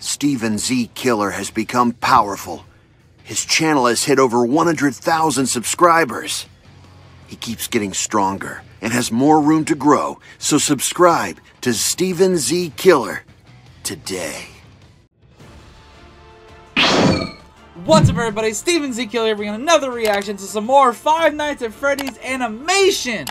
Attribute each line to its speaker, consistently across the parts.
Speaker 1: Steven Z Killer has become powerful. His channel has hit over 100,000 subscribers. He keeps getting stronger and has more room to grow, so subscribe to Steven Z Killer today.
Speaker 2: What's up everybody, Steven Z Killer here bringing another reaction to some more Five Nights at Freddy's animation!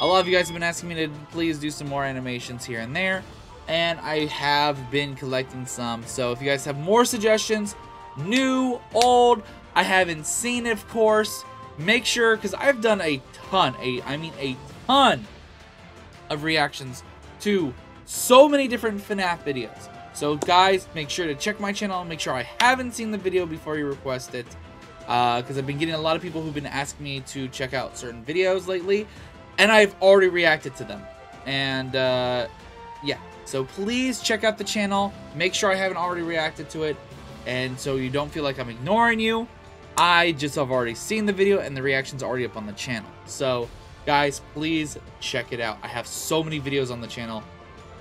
Speaker 2: A lot of you guys have been asking me to please do some more animations here and there and I have been collecting some. So if you guys have more suggestions, new, old, I haven't seen it, of course, make sure, because I've done a ton, a I mean a ton of reactions to so many different FNAF videos. So guys, make sure to check my channel, make sure I haven't seen the video before you request it. Because uh, I've been getting a lot of people who've been asking me to check out certain videos lately. And I've already reacted to them. And uh, yeah, so please check out the channel. Make sure I haven't already reacted to it. And so you don't feel like I'm ignoring you. I just have already seen the video and the reaction's already up on the channel. So guys, please check it out. I have so many videos on the channel,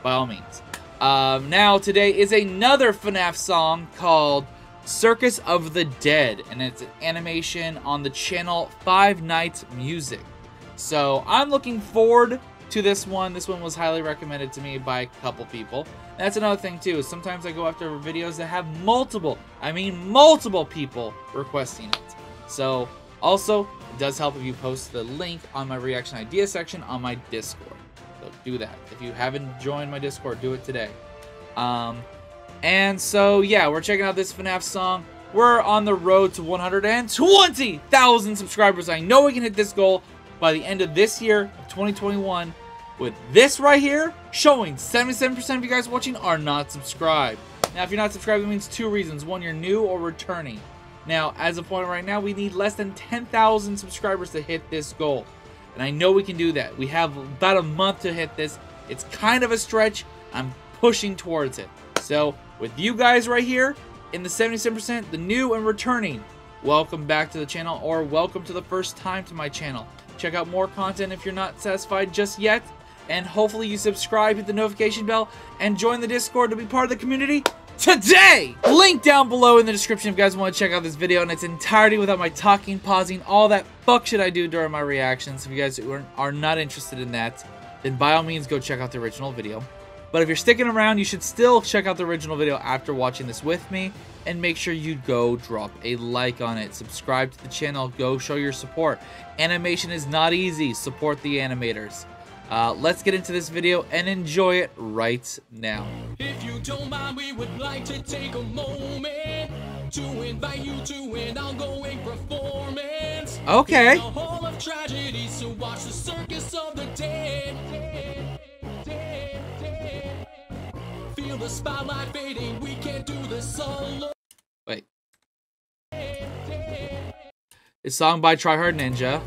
Speaker 2: by all means. Um, now, today is another FNAF song called Circus of the Dead, and it's an animation on the channel Five Nights Music. So I'm looking forward to this one. This one was highly recommended to me by a couple people. That's another thing too. Sometimes I go after videos that have multiple, I mean multiple people requesting it. So also, does help if you post the link on my reaction idea section on my Discord. So do that. If you haven't joined my Discord, do it today. Um, and so yeah, we're checking out this FNAF song. We're on the road to 120,000 subscribers. I know we can hit this goal by the end of this year of 2021 with this right here showing 77% of you guys watching are not subscribed. Now, if you're not subscribed, it means two reasons. One, you're new or returning. Now, as of point right now, we need less than 10,000 subscribers to hit this goal. And I know we can do that. We have about a month to hit this. It's kind of a stretch. I'm pushing towards it. So, with you guys right here, in the 77%, the new and returning, welcome back to the channel or welcome to the first time to my channel. Check out more content if you're not satisfied just yet. And hopefully you subscribe, hit the notification bell, and join the Discord to be part of the community today! Link down below in the description if you guys want to check out this video in its entirety without my talking, pausing, all that fuck shit I do during my reactions. If you guys are not interested in that, then by all means go check out the original video. But if you're sticking around, you should still check out the original video after watching this with me. And make sure you go drop a like on it. Subscribe to the channel. Go show your support. Animation is not easy. Support the animators. Uh, let's get into this video and enjoy it right now. You don't mind, we would like to take a moment to invite you to an ongoing performance. Okay. Tragedy, so watch the circus of the dead feel the spotlight fading. We can't do this alone. Wait. It's song by Tryhard Ninja.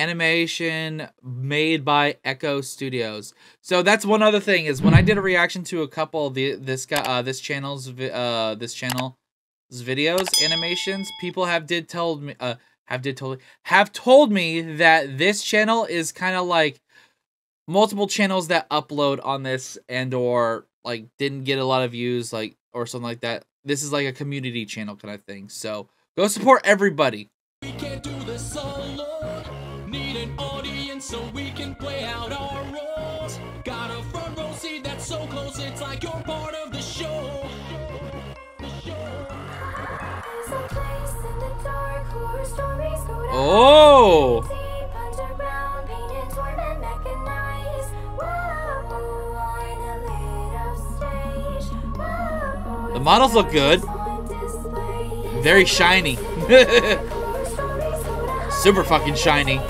Speaker 2: Animation made by Echo Studios. So that's one other thing is when I did a reaction to a couple of the this guy uh, this channel's uh this channel's videos animations, people have did told me uh have did told have told me that this channel is kind of like multiple channels that upload on this and or like didn't get a lot of views like or something like that. This is like a community channel kind of thing. So go support everybody audience so we can play out our roles got a front row seat that's so close it's like you're part of the show Oh! The models look good. Very shiny. Super fucking shiny.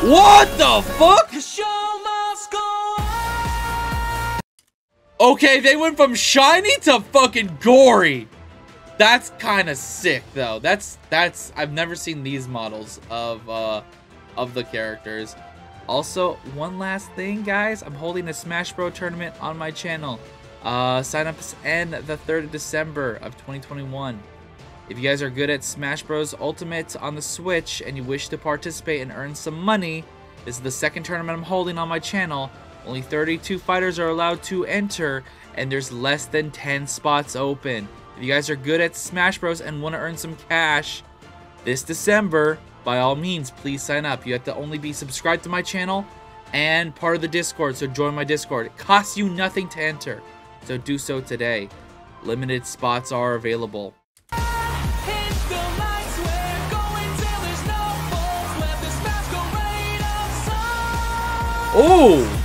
Speaker 2: What the fuck? Okay, they went from shiny to fucking gory.
Speaker 3: That's kind of sick, though. That's that's I've never seen these models of uh of the characters. Also, one last thing, guys. I'm holding a Smash Bros tournament on my channel. Uh, sign-ups end the 3rd of December of 2021. If you guys are good at Smash Bros Ultimate on the Switch and you wish to participate and earn some money, this is the second tournament I'm holding on my channel. Only 32 fighters are allowed to enter, and there's less than 10 spots open. If you guys are good at Smash Bros and want to earn some cash this December, by all means, please sign up. You have to only be subscribed to my channel and part of the Discord, so join my Discord. It costs you nothing to enter, so do so today. Limited spots are available. Oh!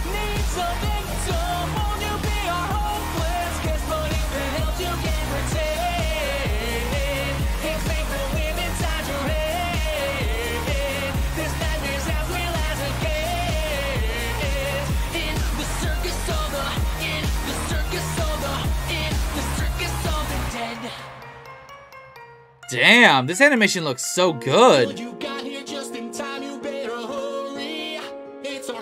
Speaker 3: Damn, this animation looks so good.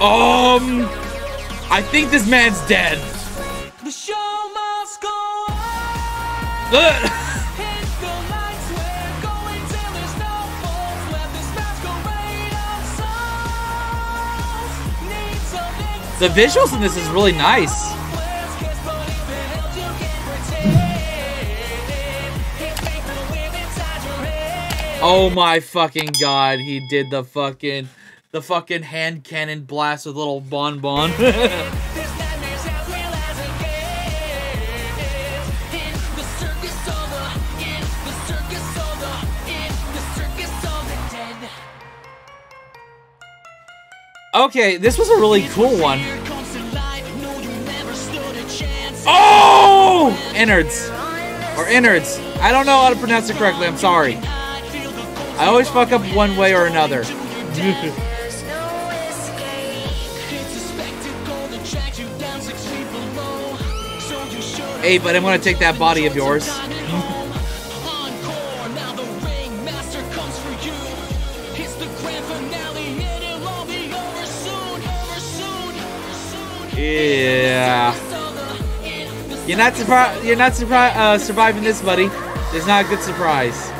Speaker 3: Um, I think this man's dead. The show must go on. The visuals in this is really nice. Oh my fucking god, he did the fucking the fucking hand cannon blast with little bonbon. okay, this was a really cool one. Oh! Innards. Or innards. I don't know how to pronounce it correctly, I'm sorry. I always fuck up one way or another. Hey, but I'm gonna take that body of yours. yeah. You're not surprised. You're not surprised uh, surviving this, buddy. It's not a good surprise.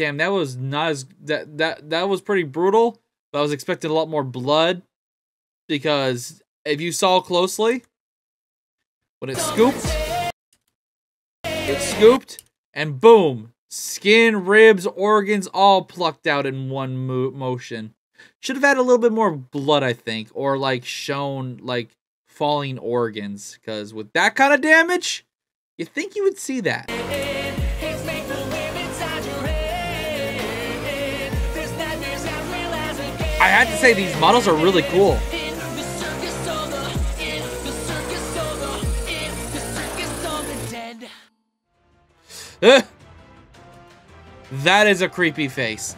Speaker 3: Damn, that was not as that that that was pretty brutal. I was expecting a lot more blood because if you saw closely, when it scooped, it scooped, and boom, skin, ribs, organs, all plucked out in one mo motion. Should have had a little bit more blood, I think, or like shown like falling organs, because with that kind of damage, you think you would see that. I had to say these models are really cool. that is a creepy face.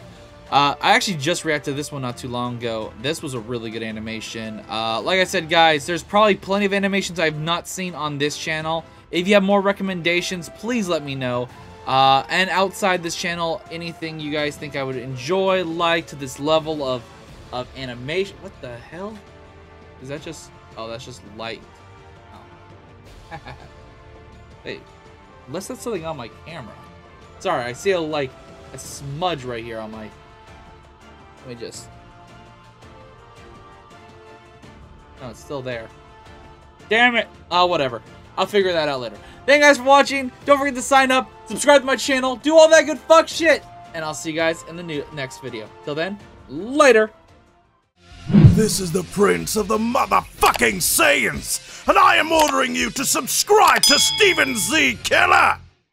Speaker 3: Uh, I actually just reacted to this one not too long ago. This was a really good animation. Uh, like I said, guys, there's probably plenty of animations I've not seen on this channel. If you have more recommendations, please let me know.
Speaker 2: Uh, and outside this channel, anything you guys think I would enjoy, like to this level of of animation. What the hell? Is that just? Oh, that's just light. Oh. hey, unless that's something on my camera. Sorry, I see a like a smudge right here on my. Let me just. No, it's still there. Damn it! Oh, whatever. I'll figure that out later. Thank you guys for watching. Don't forget to sign up, subscribe to my channel, do all that good fuck shit. And I'll see you guys in the new next video. Till then, later.
Speaker 4: This is the Prince of the Motherfucking Saiyans, and I am ordering you to subscribe to Steven Z Killer!